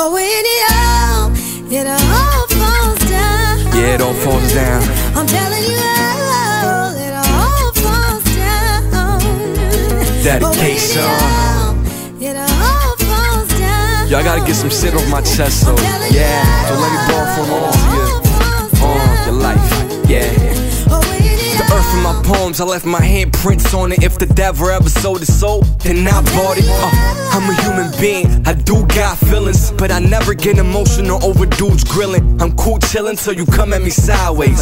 Oh, when it all, it all falls down. Yeah, it all falls down. I'm telling you all, it all falls down. Dedication. Oh, when it all, falls down. Yo, I gotta get some shit off my chest, so yeah. So let me borrow for a moment to you. On your life, yeah. Oh, it The earth in my poems, I left my handprints on it. If the devil ever sold his soul, then I bought it. Uh, I'm a human being, I do got feelings, but I never get emotional over dudes grilling. I'm cool chillin' till you come at me sideways.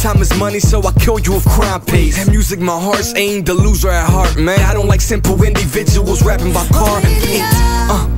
Time is money, so I kill you if crime pays. And music, my heart's aimed, the loser at heart, man. I don't like simple individuals rapping by car and paint. Uh,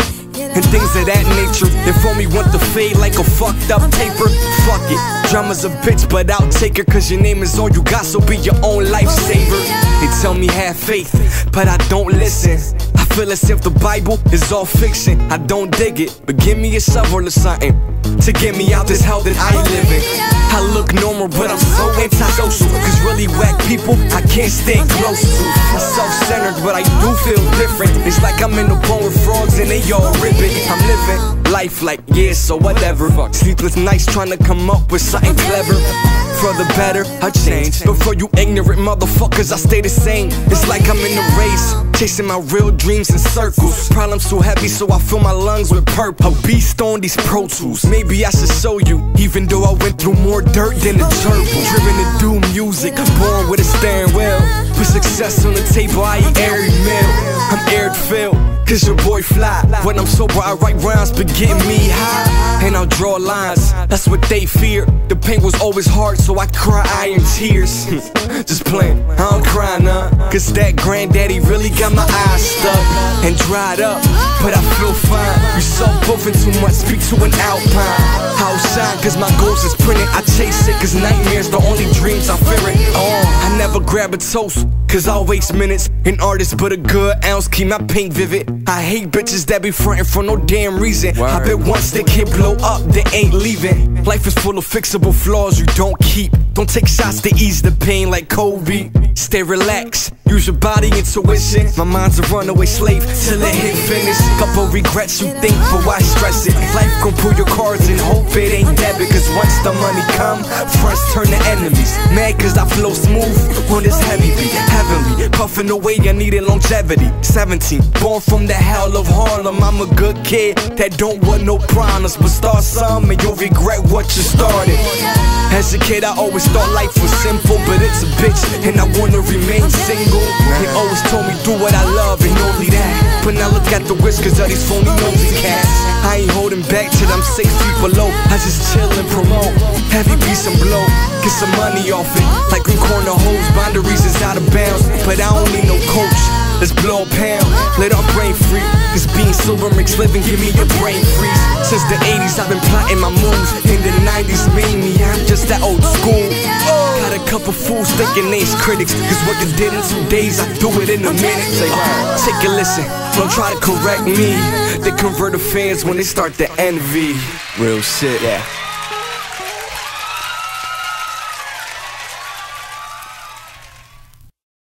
and things of that nature. If only want to fade like a fucked up paper, fuck it. Drama's a bitch, but I'll take her cause your name is all you got, so be your own lifesaver. They tell me have faith, but I don't listen. Feel as if the Bible is all fiction. I don't dig it, but give me a shovel or something to get me out this hell that I live in. I look normal, but I'm so antisocial. Cause really whack people, I can't stay close to. I'm self centered, but I do feel different. It's like I'm in a bone with frogs and they all ripping. I'm living life like, yeah, so whatever. Sleepless nights trying to come up with something clever. For the better, I change. Before you ignorant motherfuckers, I stay the same. It's like I'm in a race, chasing my real dreams in circles. Problems too heavy, so I fill my lungs with purple. A beast on these Pro Tools. Maybe I should show you, even though I went through more dirt than a gerbil. Driven to do music, I'm born with a steering wheel. Put success on the table, I eat meal. I'm aired filled. Cause your boy fly. When I'm sober, I write rhymes, but getting me high. And I'll draw lines, that's what they fear. The pain was always hard, so I cry iron tears. Just playing, I don't cry none. Cause that granddaddy really got my eyes stuck and dried up. But I feel fine. You so buffing too much, speak to an alpine. I'll shine, cause my goals is printed. I chase it, cause nightmares the only dreams I fear it. Oh, I never grab a toast, cause I waste minutes. An artist, but a good keep my paint vivid. I hate bitches that be frontin' for no damn reason. I bet once they can't blow up, they ain't leaving. Life is full of fixable flaws you don't keep. Don't take shots to ease the pain like Kobe. Stay relaxed, use your body intuition. My mind's a runaway slave till it hit finish. Couple regrets you think, but why stress it? Life gon' pull your cards and hope it ain't debit. Cause once the money come, friends turn to enemies. Mad cause I flow smooth on this heavy beat. Heavenly, puffing away, I needed longevity. 17, born from the hell of Harlem. I'm a good kid that don't want no promise. But start some and you'll regret what you started. As a kid, I always thought life was simple, but it's a bitch, and I wanna remain single. They always told me do what I love and only that. But now look at the whiskers of these phony nosy cats. I ain't holding back till I'm six feet below. I just chill and promote. Heavy piece and blow. Get some money off it. Like green corner hoes, boundaries is out of bounds. But I don't need no coach. Let's blow a pound, let our brain free. Cause being silver makes living, give me a brain freeze. Since the 80s, I've been plotting my moves. In the 90s, made me, I'm just that old school. Got a couple fools thinking they's critics. Cause what you did in two days, I do it in a minute. Take a listen, don't try to correct me. They convert the fans when they start to envy. Real shit, yeah.